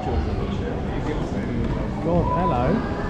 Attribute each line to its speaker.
Speaker 1: God, hello.